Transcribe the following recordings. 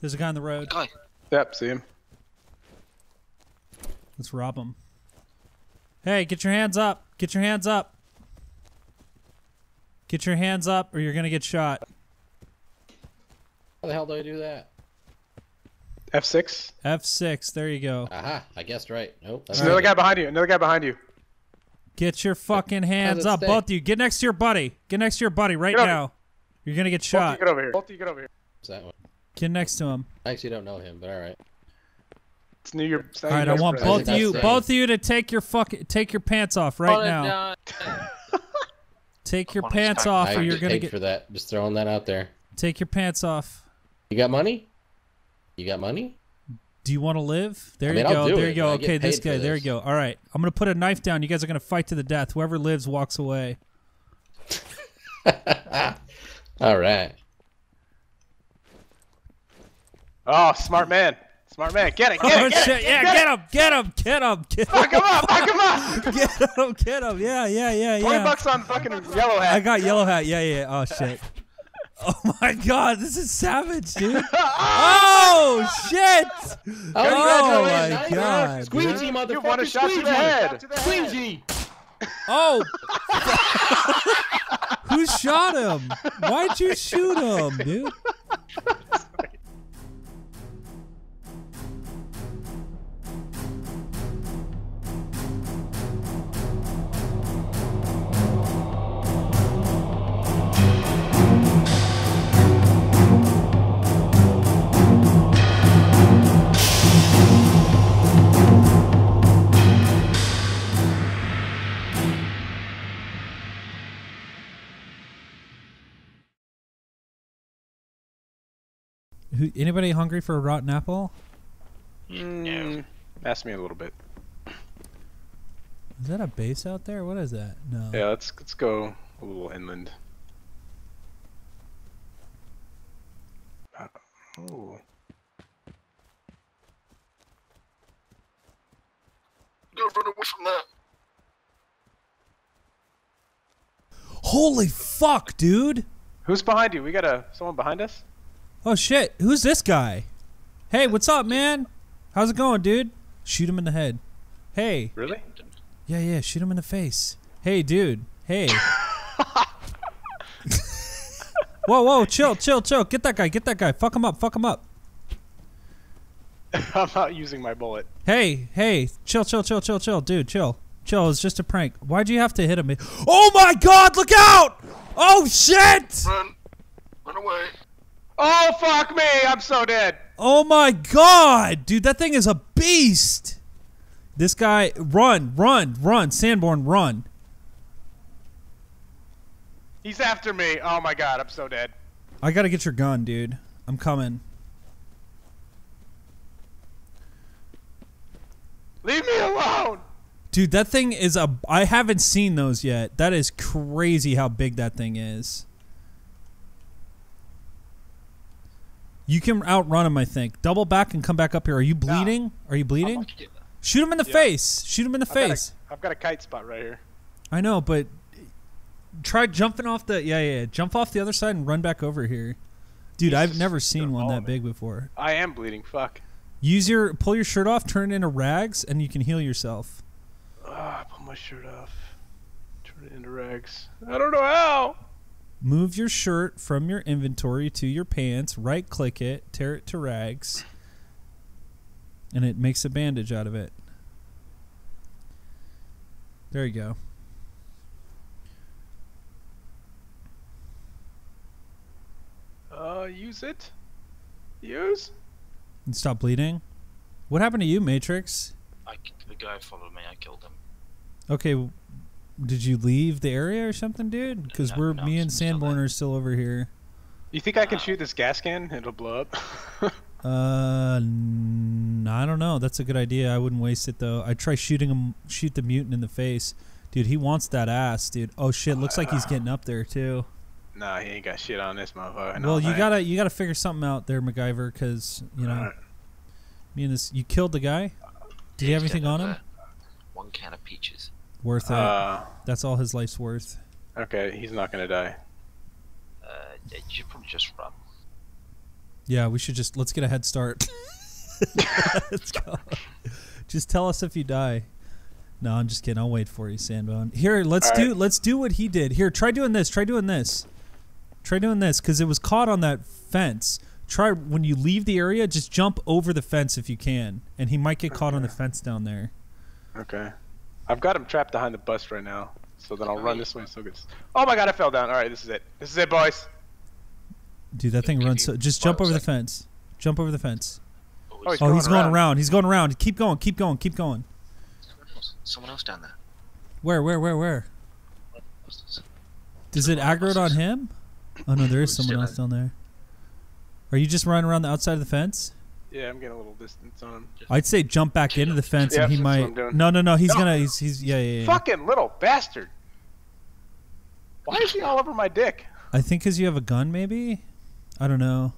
There's a guy on the road. Guy. Yep, see him. Let's rob him. Hey, get your hands up. Get your hands up. Get your hands up or you're going to get shot. How the hell do I do that? F6. F6. There you go. Aha, I guessed right. Nope. That's There's another right. guy behind you. Another guy behind you. Get your fucking hands up. stay? Both of you. Get next to your buddy. Get next to your buddy right now. You're going to get shot. Both of shot. you get over here. Both of you get over here. It's that one. Get next to him. I actually don't know him, but all right. It's New Year. it's All I want present. both of you staying. both of you to take your fuck take your pants off right now. Take your One pants back. off I or you're going to paid get for that. Just throwing that out there. take your pants off. You got money? You got money? Do you want to live? There I mean, you go. There it. you go. I Okay, this paid for guy. There you go. All right. I'm going to put a knife down. You guys are going to fight to the death. Whoever lives walks away. All right. Oh, smart man. Smart man. Get it. Get oh it. Get shit. it. Yeah, get him. Get him. Get him. Get him. Fuck him up. Fuck him up. Get him. Get him. Yeah, yeah, yeah, yeah. 20 yeah. bucks on fucking yellow hat. I got yellow hat. Yeah, yeah. Oh shit. Oh my god, this is savage, dude. Oh shit. Oh, oh my Congratulations. god. Squeegee, motherfucker. You want a shot to squeegee. the head. Squeegee. Oh. Who shot him? Why'd you shoot him, dude? Who, anybody hungry for a rotten apple? Mm, ask me a little bit. Is that a base out there? What is that? No. Yeah, let's let's go a little inland. Uh, oh. Go run away from that. Holy fuck, dude! Who's behind you? We got a someone behind us. Oh shit, who's this guy? Hey, what's up, man? How's it going, dude? Shoot him in the head. Hey. Really? Yeah, yeah, shoot him in the face. Hey, dude. Hey. whoa, whoa, chill, chill, chill. Get that guy, get that guy. Fuck him up, fuck him up. I'm not using my bullet. Hey, hey, chill, chill, chill, chill, chill, dude, chill. Chill, it's just a prank. Why'd you have to hit him? Oh my god, look out! Oh shit! Run. Run away. Oh fuck me! I'm so dead. Oh my god, dude, that thing is a beast. This guy, run, run, run, Sanborn, run. He's after me. Oh my god, I'm so dead. I gotta get your gun, dude. I'm coming. Leave me alone. Dude, that thing is a. I haven't seen those yet. That is crazy how big that thing is. You can outrun him, I think. Double back and come back up here. Are you bleeding? Are you bleeding? Shoot him in the Yeah. face. Shoot him in the I've got, a, face. I've got a kite spot right here. I know, but try jumping off the. Yeah, yeah. yeah. Jump off the other side and run back over here. Dude, I've never seen one that big before. I am bleeding. Fuck. Use your pull your shirt off, turn it into rags, and you can heal yourself. Ah, pull my shirt off. Turn it into rags. I don't know how. Move your shirt from your inventory to your pants, right click it, tear it to rags, and it makes a bandage out of it. There you go. Uh, use it. Use. And stop bleeding. What happened to you, Matrix? I, the guy followed me. I killed him. Okay, w- did you leave the area or something, dude? Because No, we're no, me and I'm Sanborn are still over here. You think I can Uh, shoot this gas can? It'll blow up. Uh, n- I don't know. That's a good idea. I wouldn't waste it though. I'd try shooting him, shoot the mutant in the face, dude. He wants that ass, dude. Oh shit! Looks like he's getting up there too. nah, he ain't got shit on this motherfucker. No, well, you man. gotta you gotta figure something out there, MacGyver, because you know Alright. me and this. You killed the guy. Did he have anything on him? One can of peaches. Worth it. Uh, That's all his life's worth. okay, he's not gonna die. Uh, yeah, you should probably just run. Yeah, we should just let's get a head start. let's go. Just tell us if you die. No, I'm just kidding. I'll wait for you, Sandbone. Here, let's All do right. let's do what he did. Here, try doing this. Try doing this. Try doing this because it was caught on that fence. Try when you leave the area, just jump over the fence if you can, and he might get caught on the fence down there. Okay. I've got him trapped behind the bus right now. So then I'll run this way so it gets. Oh my god, I fell down. All right, this is it. This is it, boys. Dude, that thing runs. So, just jump over the fence. Jump over the fence. Oh, Oh, he's Oh, going he's going around. around. He's going around. Keep going. Keep going. Keep going. someone else, someone else down there. Where? Where? Where? Where? Does it aggro it on him? Oh no, there is someone else down there. Are you just running around the outside of the fence? Yeah, I'm getting a little distance on him. I'd say jump back into the fence, Yeah, and he might. No, no, no. He's No. gonna. He's. He's. Yeah, yeah, yeah. Fucking little bastard. Why is he all over my dick? I think because you have a gun, maybe. I don't know. No,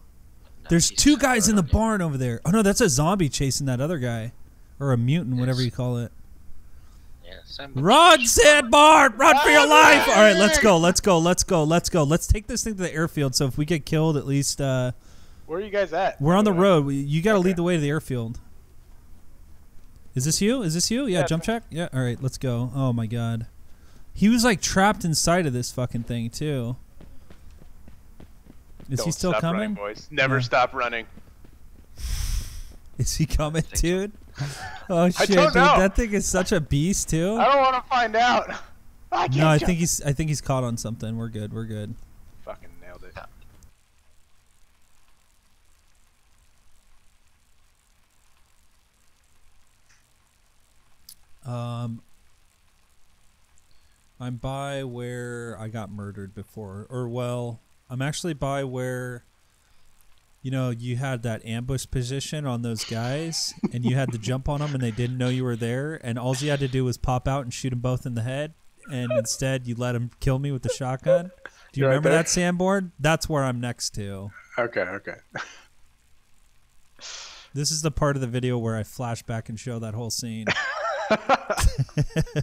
There's two guys in the barn over there. Oh no, that's a zombie chasing that other guy, or a mutant, whatever you call it. you. Yeah, Sam. Run, Sandbar! Run for your life! All right, let's go. Let's go. Let's go. Let's go. Let's take this thing to the airfield. So if we get killed, at least uh, Where are you guys at? we're on the road. You got to Okay. lead the way to the airfield. Is this you? Is this you? Yeah, Yeah, jump check. Yeah. All right, let's go. Oh my god, he was like trapped inside of this fucking thing too. Is he Don't still stop coming? Running, boys. Never Yeah. stop running. Is he coming, dude? Oh shit, dude, that thing is such a beast too. I don't want to find out. I can't. No, I think he's. I think he's caught on something. We're good. We're good. Fucking nailed it. Um, I'm by where I got murdered before, or well, I'm actually by where, you know, you had that ambush position on those guys, and you had to jump on them, and they didn't know you were there, and all you had to do was pop out and shoot them both in the head, and instead you let them kill me with the shotgun. Do you You're remember there? that sandboard? That's where I'm next to. Okay, okay. This is the part of the video where I flash back and show that whole scene.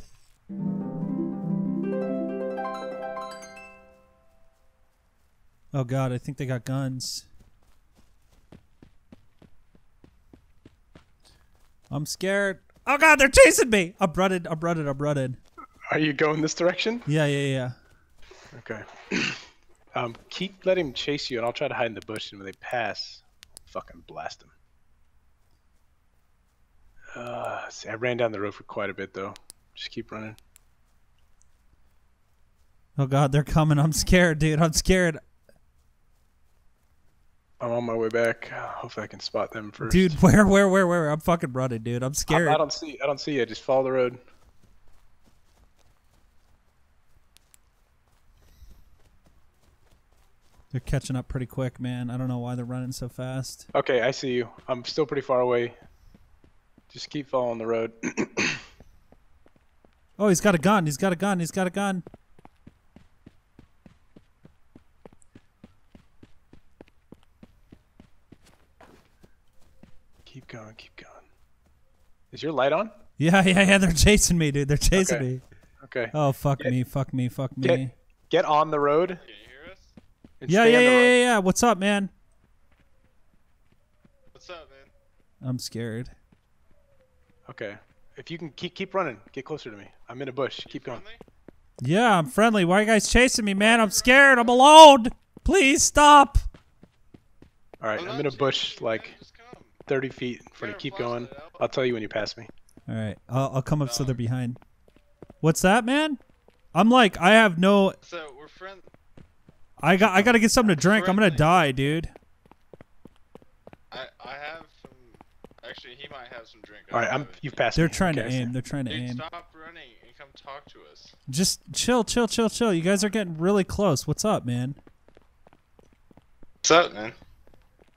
oh god, I think they got guns. I'm scared. Oh god, they're chasing me. I'm running. I'm running. I'm running. Are you going this direction? Yeah, yeah, yeah. Okay. um, keep letting him chase you, and I'll try to hide in the bush. And when they pass, fucking blast them. Uh, see, I ran down the road for quite a bit though. Just keep running. Oh god, they're coming. I'm scared, dude. I'm scared. I'm on my way back. Hopefully, I can spot them first. Dude, where, where, where, where? I'm fucking running, dude. I'm I, scared. I don't see. I don't see you. Just follow the road. They're catching up pretty quick, man. I don't know why they're running so fast. Okay, I see you. I'm still pretty far away. Just keep following the road. Oh, he's got a gun. He's got a gun. He's got a gun. keep going. Keep going. Is your light on? Yeah, yeah, yeah. They're chasing me, dude. They're chasing Okay. me. Okay. Oh, fuck Get- me. Fuck me. Fuck me. Get, get on the road. Can you hear us? yeah, yeah, yeah, yeah, yeah. What's up, man? What's up, man? I'm scared. Okay. If you can keep keep running, get closer to me. I'm in a bush. Keep going. Friendly? Yeah, I'm friendly. Why are you guys chasing me, man? I'm scared. I'm alone. Please stop. All right, I'm I'm in a bush like 30 feet in front of you. Keep going. I'll tell you when you pass me. All right, I'll, I'll come up so they're behind. What's that, man? I'm like, I have no. So we're friends. I got. I got to get something to drink. I'm gonna die, dude. I I have some. Actually, he might have some drink. All right, I'm. You've passed They're me. trying Okay, to aim. They're trying to Dude, aim. stop running and come talk to us. Just chill, chill, chill, chill. You guys are getting really close. What's up, man? What's up, man?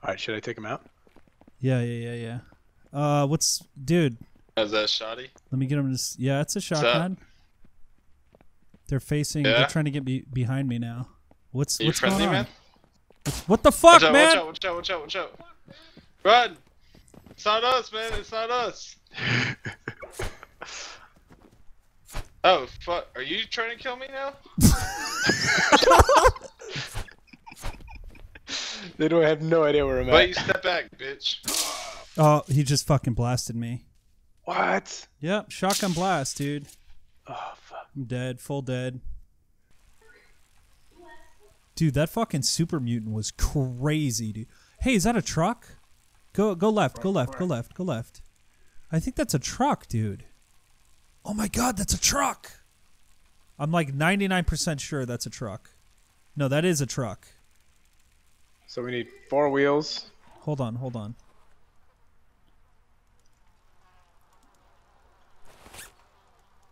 All right, should I take him out? Yeah, yeah, yeah, yeah. Uh, what's, dude? Is that shoddy? Let me get him to. Yeah, it's a shotgun. They're facing. Yeah. They're trying to get be, behind me now. What's Are you what's friendly, going on? man? What the fuck, watch out, man? Watch out! Watch out! Watch out! Watch out! Run! It's not us, man. It's not us. Oh fuck! Are you trying to kill me now? They don't have no idea where I'm at. But you at. step back, bitch. Oh, he just fucking blasted me. What? Yep, shotgun blast, dude. Oh fuck. I'm dead, full dead. Dude, that fucking super mutant was crazy, dude. Hey, is that a truck? Go go left, go left, go left, go left. I think that's a truck, dude. Oh my god, that's a truck. I'm like 99% sure that's a truck. No, that is a truck. So we need four wheels. Hold on, hold on.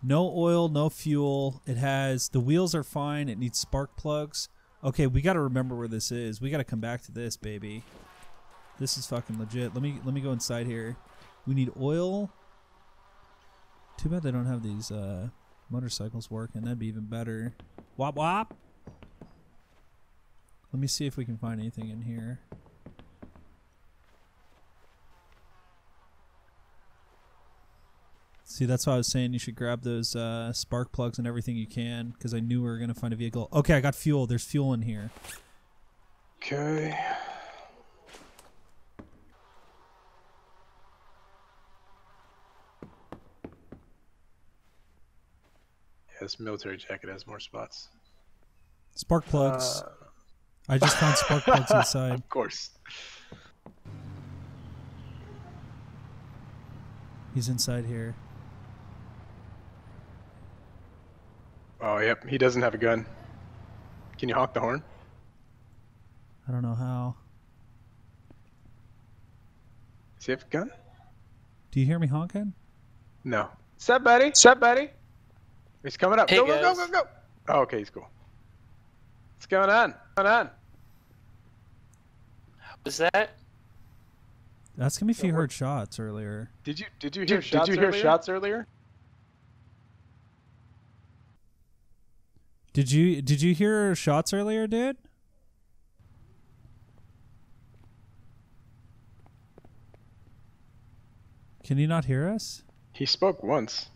No oil, no fuel. It has the wheels are fine. It needs spark plugs. Okay, we got to remember where this is. We got to come back to this, baby. This is fucking legit. Let me let me go inside here. We need oil. Too bad they don't have these uh, motorcycles working. That'd be even better. Wop wop. Let me see if we can find anything in here. See, that's why I was saying you should grab those uh, spark plugs and everything you can, because I knew we were gonna find a vehicle. Okay, I got fuel. There's fuel in here. Okay. Yeah, this military jacket has more spots. Spark plugs. Uh, I just found spark plugs inside. Of course. He's inside here. Oh, yep. He doesn't have a gun. Can you honk the horn? I don't know how. Does he have a gun? Do you hear me honking? No. What's up, buddy? What's up, buddy? He's coming up. Hey, go, go, go, guys. go, go. Oh, okay, he's cool. What's going on? What's going on? Was that? Ask him if So you what- heard shots earlier. Did you did you hear shots? Did you hear shots earlier? Did you did you hear shots earlier, dude? Can you not hear us? He spoke once.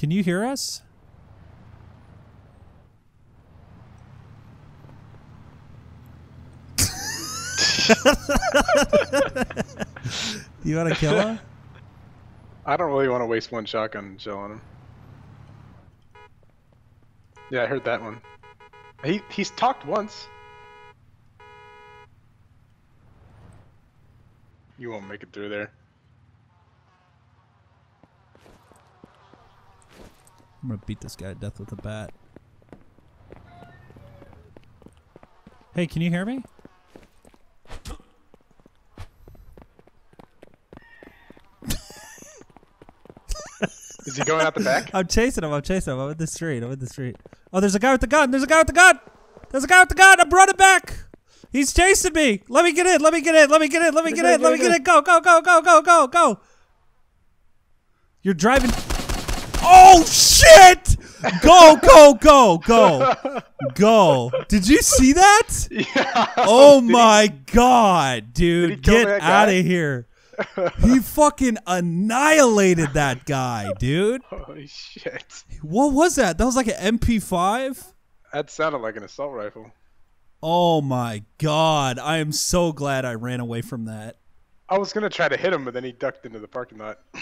Can you hear us? you want to kill him? I don't really want to waste one shotgun shell on him. Yeah, I heard that one. He he's talked once. You won't make it through there. I'm gonna beat this guy to death with a bat. Hey, can you hear me? Is he going out the back? I'm chasing him. I'm chasing him. I'm in the street. I'm in the street. Oh, there's a guy with the gun. There's a guy with the gun. There's a guy with the gun. I'm running back. He's chasing me. Let me get in. Let me get in. Let me get in. Let me get in. Let me get in. Go, go, go, go, go, go, go. You're driving. Oh, shit. Go, go, go, go. Go. Did you see that? yeah. Oh Did he- my god, dude. Get out of here. he fucking annihilated that guy, dude. Holy shit. What was that? That was like an MP5? That sounded like an assault rifle. Oh my god. I am so glad I ran away from that. I was gonna try to hit him, but then he ducked into the parking lot.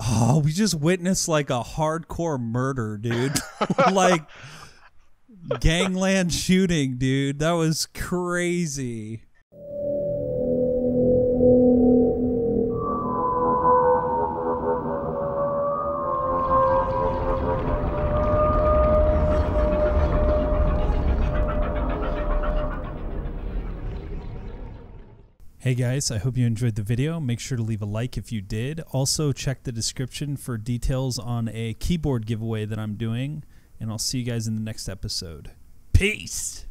Oh, we just witnessed like a hardcore murder, dude. like gangland shooting, dude. That was crazy. Hey guys, I hope you enjoyed the video. Make sure to leave a like if you did. Also, check the description for details on a keyboard giveaway that I'm doing. And I'll see you guys in the next episode. Peace!